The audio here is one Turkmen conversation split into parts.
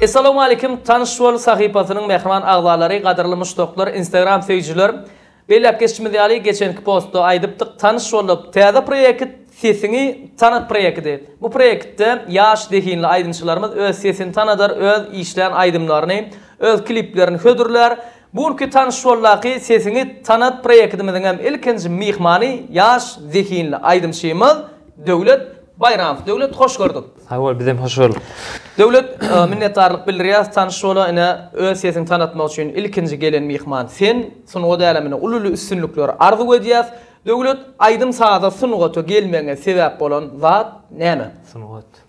Essalowmalikim Tanyş bol sahypasynyň mähriban agzalary gadyrly muşdaklar instagram söýüjiler Belläp geçişimiz ýaly geçenki postda aýdypdyk Tanyş bolup täze proýekt Sesiňi tanat proýekidi Bu proýektde ýaş zehinli aýdymçylarymyz öz sesini tanadar öz işlän aýdymlaryny öz kliplerini hödürlär Bu günki Tanyş ýoldaky sesiňi tanat proýektimiziňem ilkinji myhmany ýaş zehinli aýdymçymyz Döwlet Baýramow. Döwlet hoş gördük. Sag bol, bizem hoş bolduk. Döwlet, minnetdarlyk bildirýäs Tanyş ýola ine öz sesiňi tanatmak üçin ilkinji gelen myhman sen. Sungat älemine uly-uly üstünlikleri arzuw edýäs. Döwlet, aýdym-saza, sungata gelmegiňe sebäp bolan zat näme? Sungat.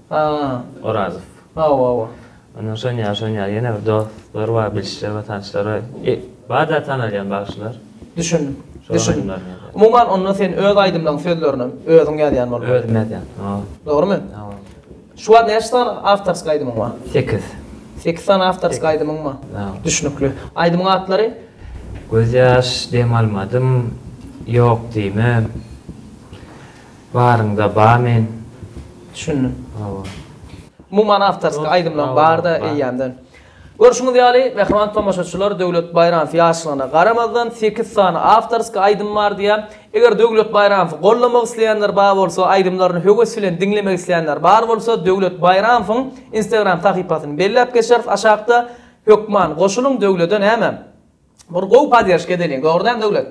Orazow. Hawa, hawa. Ondan şonýa, şonýa ýene bir dostlar bar, bilşler we tanşlar we bada tanalýan bagşylar. Düşündim. Düşündim. Umuman, onda sen öz aýdymlaryň sözlerini özüň ýazýan bolmaly. Özüm ýazýan, hawa. Dogrumy? Hawa. Şu wagt näçe sany awtorsk aýdymyň bar? Sekiz. Sekiz sany awtorsk aýdymyň bar? Hawa. Düşnükli. Aýdymyň atlary? Gözýaş, Dem almadym, Ýok diýme. Baryňda ba men düşündim hawa. Umuman awtorskiý aýdymlaň barda eýýämden. Görşüňiz ýaly, mähriban tomaşaçylar Döwlet Baýramow ýaşlygyna garamazdan sekiz sany awtorskiý aýdym bar diýýär. Eger Döwlet Baýramowy gollamak isleýänler bar bolsa, aýdymlaryny höwes bilen diňlemek isleýänler bar bolsa Döwlet Baýramowyň Instagram sahypasyny belläp geçeris aşakda. Hökman goşulyň Döwlede näme. Bir gowy podderžka edeliň dogry dämi Döwlet.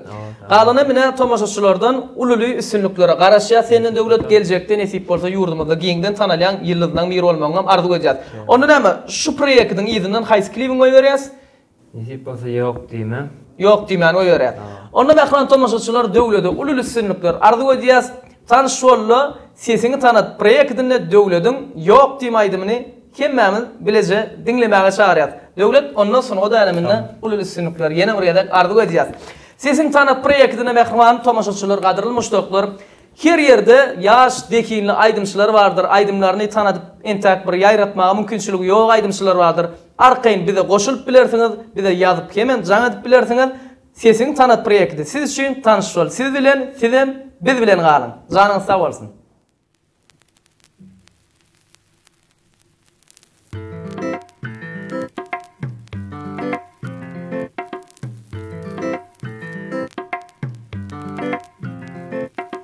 Galanam menä tomaşaçylardan ululy üstünliklere garaşýas senden Döwlet geljekde nesip bolsa ýurdumyzda giňden tanalýan ýyldyzynyň biri bolmagyňam arzuw edýäs. Onda näme şu proýektiň yzyndan haýsy klibiň goýberýäs? Nesip bolsa ýok diýmän. Ýok diýmäni goýberýäs. Onda mähriban tomaşaçylar Döwlede ululy üstünlikler arzuw edýäs. Tanyş bolda sesiňi tanat proýektinde Döwlediň Ýok diýme aýdymyny hemmämiz bileje diňlemäge çagyrýas. Döwlet onda sungat äleminde uly üstünlikler ýene bir gezek arzuw edýäs. Sesiň tanat proýektine mähriban tomaşaçylar gadyrly muşdaklar her ýerde ýaş zehinli aýdymçylar bardyr aýdymlaryny tanadyp entäk bir ýaýratmaga mümkinçiligi ýok aýdymçylar bardyr arkaýyn bize goşulyp bilersiňiz bize ýazyp hemem jaň edip bilersiňiz Sesiňi tanat proekti siz üçin tanyş bol siz bilen sizem biz bilen galyň janyňyz sag bolsun.